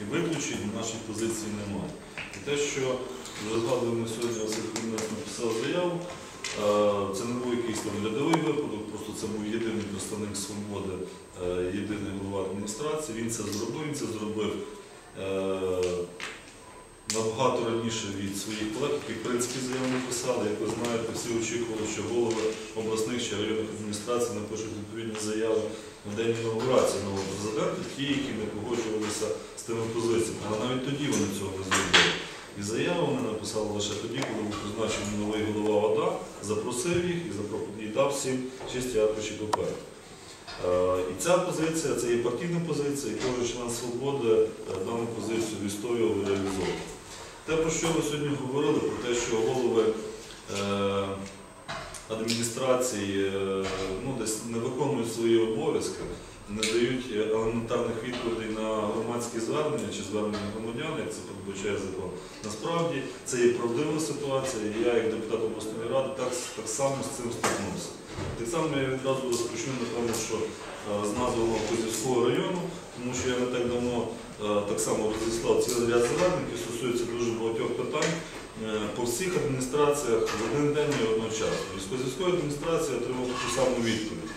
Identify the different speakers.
Speaker 1: і виключень в нашій позиції немає. І те, що вже згадуємо сьогодні, Василь Кремінець написав заяву, е, це не був якийсь там рядовий випадок, просто це був єдиний представник свободи, е, єдиний голова адміністрації. Він це зробив, він це зробив е, набагато раніше від своїх колег, які в принципі заяву написали. Як ви знаєте, всі очікували, що голови обласних чи районних адміністрацій напишуть відповідні заяви на день інаугурації нового президента, ті, які не погоджувалися з тими позиціями. Але навіть тоді вони цього не зробили. І заяву вони написали лише тоді, коли був призначений новий голова ОДА, запросив їх і, і дав всім чисті аркуші паперу. Е, І ця позиція, це є партійна позиція, і кожен член свободи е, дану позицію відстоював і реалізовував. Те, про що ви сьогодні говорили, про те, що голови е, адміністрації е, ну, десь не виконують свої обов'язки, не дають елементарних відповідей на громадські звернення чи звернення громадян, як це передбачає закон. Насправді це є правдива ситуація, і я, як депутат обласної ради, так, так само з цим стикнувся. Так само я відразу розпочну, напевно, що е, з назви Козівського району, тому що я не так давно е, так само розіслав цілий ряд звернень, які стосуються дуже по всіх адміністраціях в один день і одночасно. Козівської адміністрації отримав таку саму відповідь.